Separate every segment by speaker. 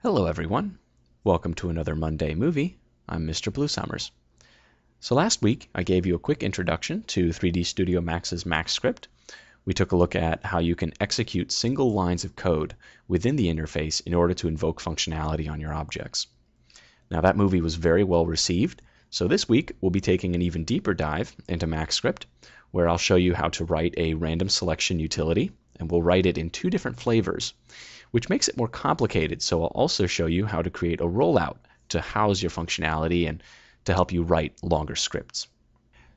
Speaker 1: Hello everyone. Welcome to another Monday movie. I'm Mr. Bluesummers. So last week I gave you a quick introduction to 3D Studio Max's MaxScript. We took a look at how you can execute single lines of code within the interface in order to invoke functionality on your objects. Now that movie was very well received, so this week we'll be taking an even deeper dive into MaxScript where I'll show you how to write a random selection utility and we'll write it in two different flavors which makes it more complicated. So I'll also show you how to create a rollout to house your functionality and to help you write longer scripts.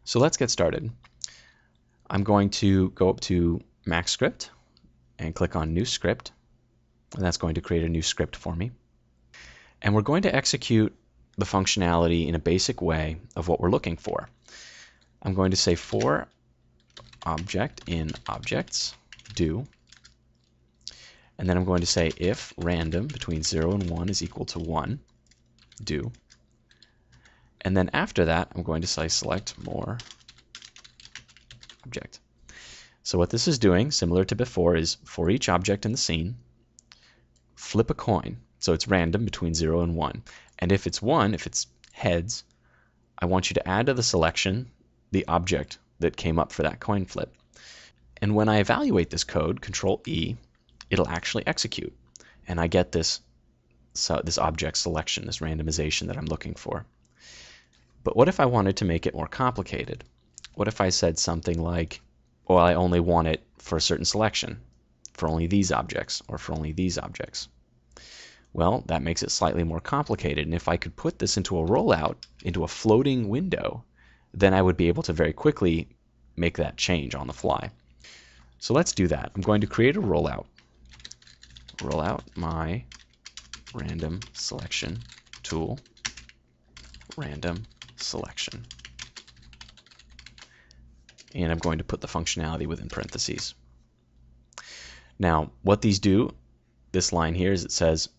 Speaker 1: So let's get started. I'm going to go up to Max Script and click on New Script. And that's going to create a new script for me. And we're going to execute the functionality in a basic way of what we're looking for. I'm going to say for object in objects do and then I'm going to say if random between 0 and 1 is equal to 1, do. And then after that, I'm going to say select more object. So what this is doing, similar to before, is for each object in the scene, flip a coin. So it's random between 0 and 1. And if it's 1, if it's heads, I want you to add to the selection the object that came up for that coin flip. And when I evaluate this code, Control E, it'll actually execute. And I get this, so this object selection, this randomization that I'm looking for. But what if I wanted to make it more complicated? What if I said something like, well, I only want it for a certain selection, for only these objects, or for only these objects? Well, that makes it slightly more complicated. And if I could put this into a rollout, into a floating window, then I would be able to very quickly make that change on the fly. So let's do that. I'm going to create a rollout roll out my random selection tool, random selection. And I'm going to put the functionality within parentheses. Now, what these do, this line here is it says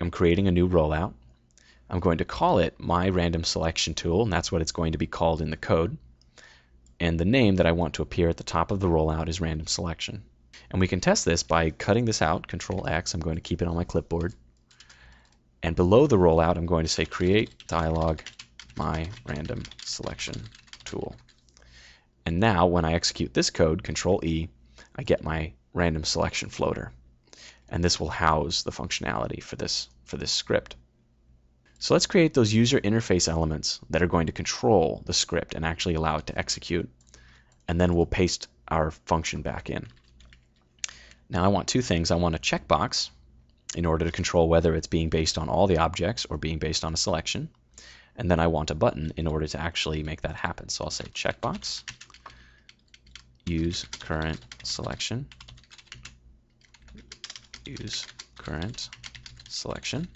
Speaker 1: I'm creating a new rollout. I'm going to call it my random selection tool, and that's what it's going to be called in the code. And the name that I want to appear at the top of the rollout is random selection. And we can test this by cutting this out, Control X. I'm going to keep it on my clipboard. And below the rollout, I'm going to say create dialog my random selection tool. And now when I execute this code, Control E, I get my random selection floater. And this will house the functionality for this, for this script. So let's create those user interface elements that are going to control the script and actually allow it to execute. And then we'll paste our function back in. Now I want two things. I want a checkbox in order to control whether it's being based on all the objects or being based on a selection. And then I want a button in order to actually make that happen. So I'll say checkbox, use current selection, use current selection,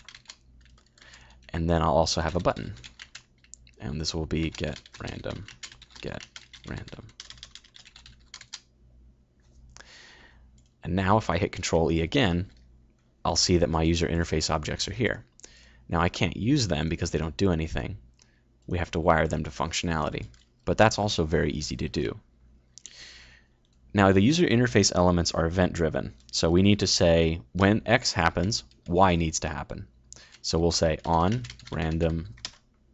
Speaker 1: and then I'll also have a button. And this will be get random, get random. And now if I hit Control E again, I'll see that my user interface objects are here. Now I can't use them because they don't do anything. We have to wire them to functionality. But that's also very easy to do. Now the user interface elements are event driven. So we need to say when X happens, Y needs to happen. So we'll say on random,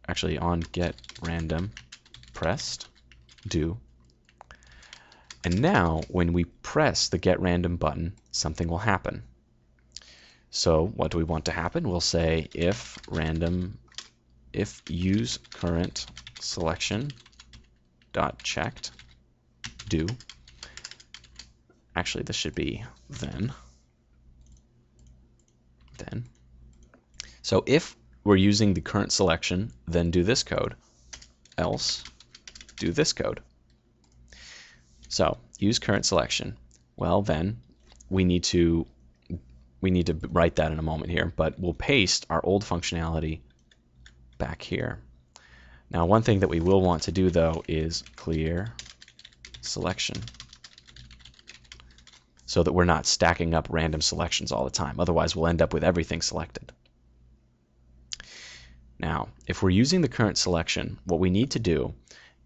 Speaker 1: actually on get random pressed do and now, when we press the Get Random button, something will happen. So what do we want to happen? We'll say if random, if use current selection dot checked do. Actually, this should be then. Then. So if we're using the current selection, then do this code. Else, do this code. So use current selection. Well, then we need to we need to write that in a moment here, but we'll paste our old functionality back here. Now, one thing that we will want to do though is clear selection so that we're not stacking up random selections all the time. Otherwise, we'll end up with everything selected. Now, if we're using the current selection, what we need to do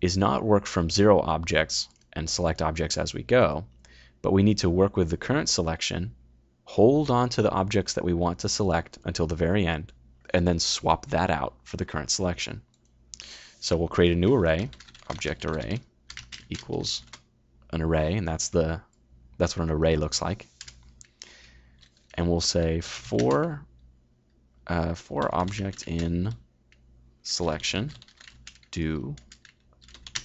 Speaker 1: is not work from zero objects and select objects as we go, but we need to work with the current selection, hold on to the objects that we want to select until the very end, and then swap that out for the current selection. So we'll create a new array, object array equals an array, and that's the that's what an array looks like. And we'll say for uh, for object in selection do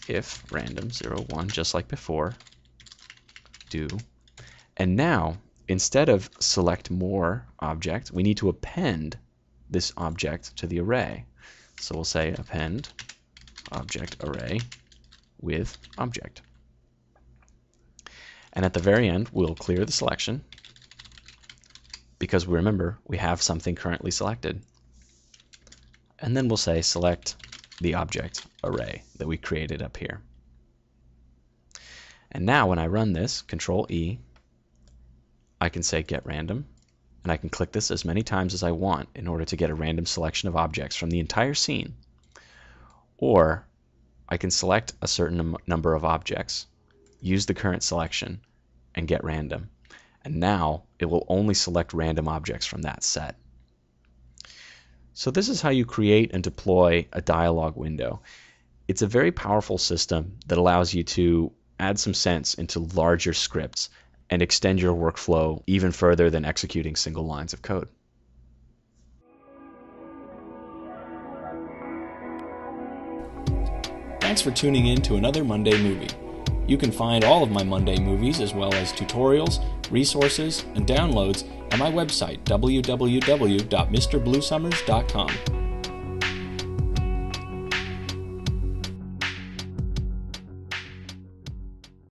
Speaker 1: if random 0 1 just like before do. And now instead of select more object we need to append this object to the array. So we'll say append object array with object. And at the very end, we'll clear the selection because we remember we have something currently selected. And then we'll say select the object array that we created up here. And now when I run this, Control E, I can say get random, and I can click this as many times as I want in order to get a random selection of objects from the entire scene. Or I can select a certain number of objects use the current selection, and get random. And now it will only select random objects from that set. So this is how you create and deploy a dialog window. It's a very powerful system that allows you to add some sense into larger scripts and extend your workflow even further than executing single lines of code.
Speaker 2: Thanks for tuning in to another Monday movie. You can find all of my Monday movies as well as tutorials, resources, and downloads at my website www.mrbluesummers.com.